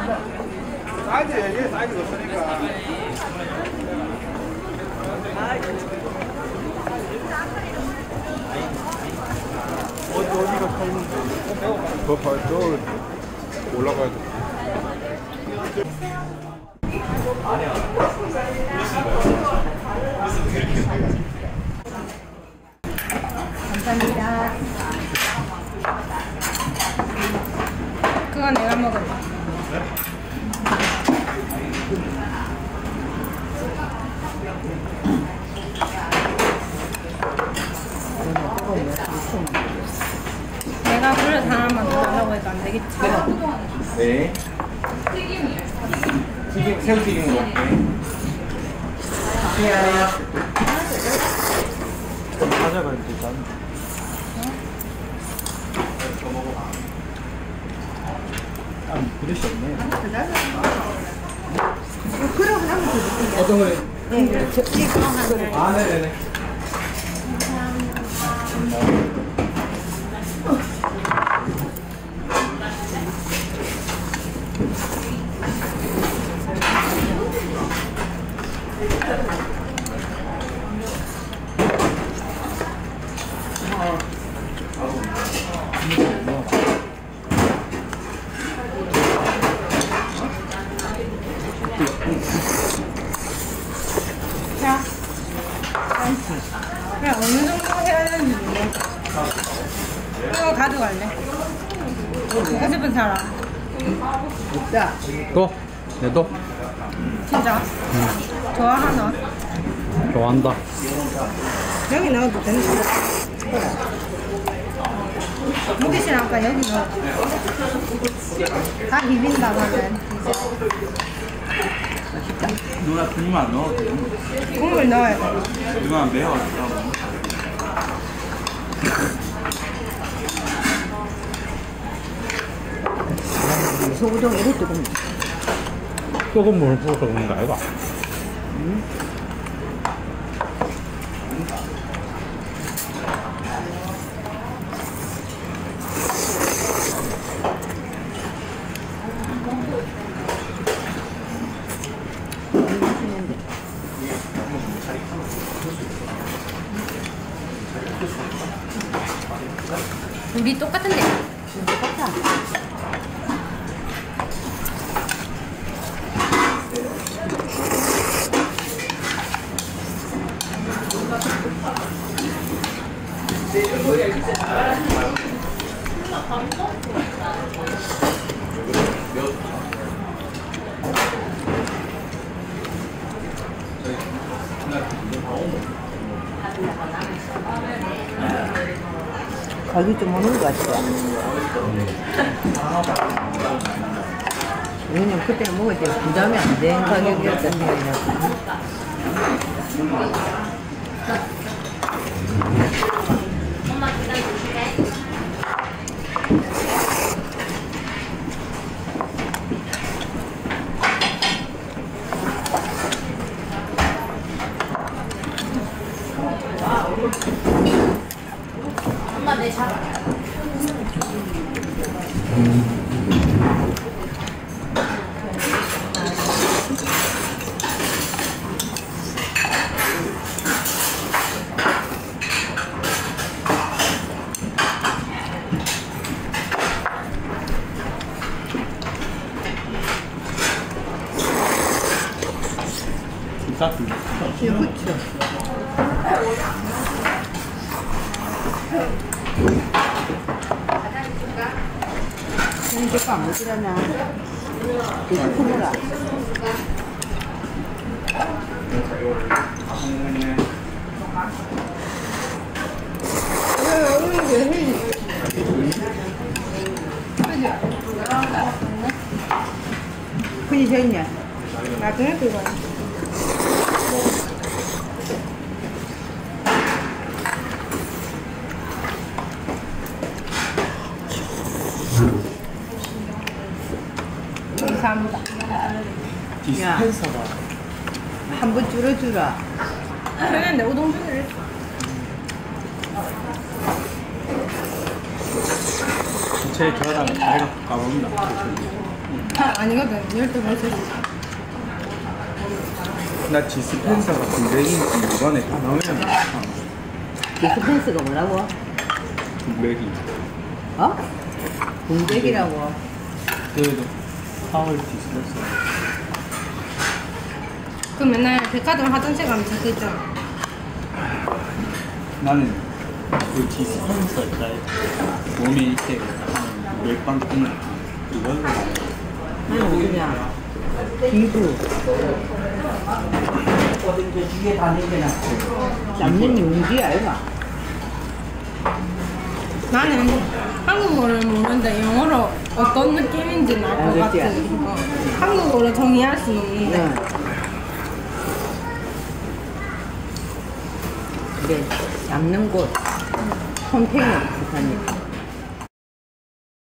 사이즈 얘기해 사이즈 없으니까 어디 어디가 팔는데 더 발, 저 올라가야 돼 감사합니다. 그건 내가 먹을래. 그릇 더 달라고 해도 안 되겠지? 네 튀김 새우 튀김 먹게 좀 가져가 이제 짠 아, 그릇이 없네. 어떤 거? 네, 하나. 아, 네네네. 자, 그냥 어느 정도 해야 되는지 모르겠어. 이거 가져갈래? 싶은 사람. 또? 네, 또? 진짜? 좋아하나? 좋아한다. 여기 넣어도 되는 거 무기 싫으니까 여기 넣어. 다 비빈다, 하면. 누나 그림 안 넣어도 돼. 국물 넣어야 돼. 누나 매워가지고. 소우동 이것도 좀 조금 물 부어서 그런 거 아이가? 우리 똑같은데. 가 격이 좀 오는 것 같아. 왜냐면 그때는 먹을 때 부담이 안 된 가격이었던 거 예요. 싸트. 이 거 그쵸. 이거 안 먹으려나? 이거 크구나. 흔히 서 있냐? 나중 디스펜서가. 한 번 줄여주라. 그랬는데 우동 주기로 했어. 제 저랑 자기가 까먹나. 아, 아니거든. 이럴 때 벌써 있어. 나 디스펜서 같은 레깅스 이번에 다 나오면 디스펜스가 뭐라고? 레깅. 어? 공백이라고. 그래도 파월 디스펜서. 그 맨날 백화점 화장실 가면 적혀 있잖아. 나는 그 디스펜서 있다. 몸에 이렇게 멜빵 뜯는 이걸로 나는 그냥 기부. 잡는 용기 아이가? 나는 한국어를 모르는데 영어로 어떤 느낌인지는 알것 아, 그치. 같은. 어. 한국어로 정의할 수는 없는데. 응. 근데 잡는 곳, 손팽이 비슷하니까.